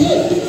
Честь!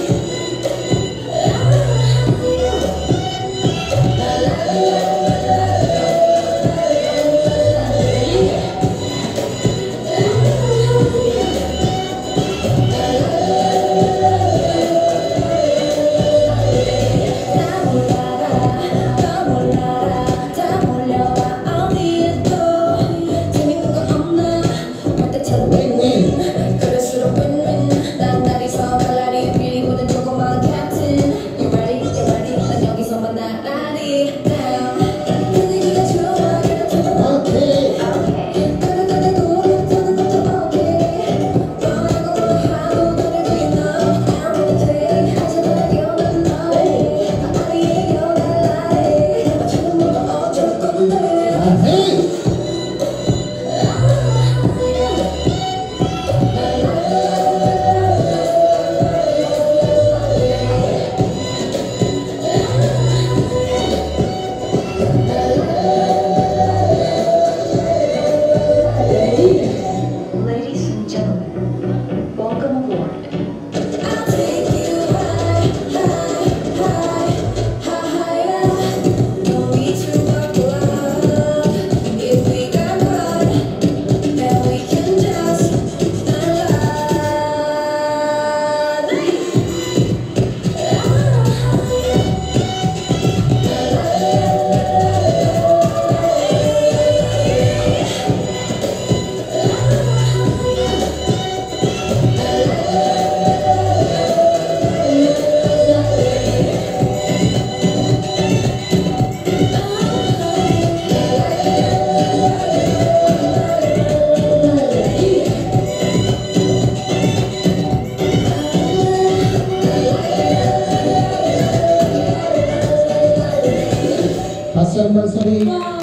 Hasan Basri.